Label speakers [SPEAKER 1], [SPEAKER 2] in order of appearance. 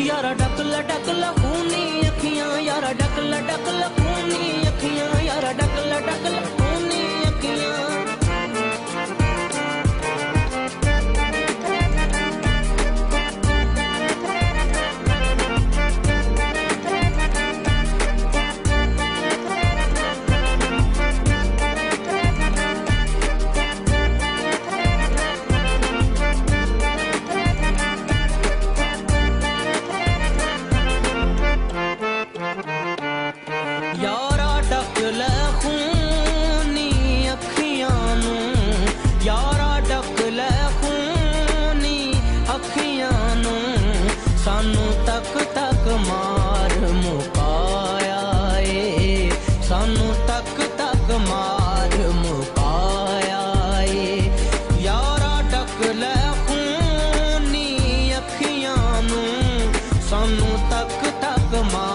[SPEAKER 1] ਯਾਰਾ ਡੱਕ ਲਟਕ ਲਖੂਨੀ ਅੱਖੀਆਂ ਯਾਰਾ ਡੱਕ ਲਟਕ ਯਾਰਾ ਡੱਕ ਲੈ ਖੂਨੀ ਅੱਖੀਆਂ ਨੂੰ। ਯਾਰਾ ਡੱਕ ਲੈ ਖੂਨੀ ਅੱਖੀਆਂ ਨੂੰ। ਸਾਨੂੰ ਤੱਕ ਤੱਕ ਮਾਰ ਮੁਕਾਇਆ ਏ। ਸਾਨੂੰ ਤੱਕ ਤੱਕ ਮਾਰ ਮੁਕਾਇਆ ਏ। ਯਾਰਾ ਡੱਕ ਲੈ ਖੂਨੀ ਅੱਖੀਆਂ ਨੂੰ। ਸਾਨੂੰ ਤੱਕ ਤੱਕ ਮਾਰ